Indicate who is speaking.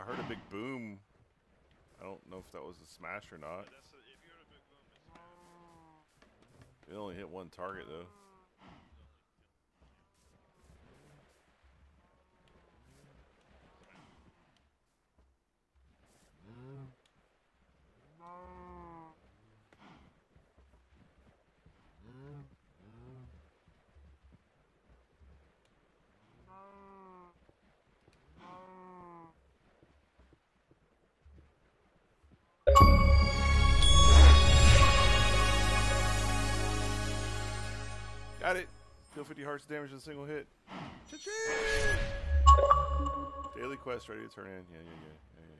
Speaker 1: heard a big boom. I don't know if that was a smash or not.
Speaker 2: That's a, if you heard a big boom,
Speaker 1: It only hit one target though. Got it. Deal 50 hearts damage in a single hit. Cha-ching! Daily quest ready to turn in. Yeah, yeah, yeah.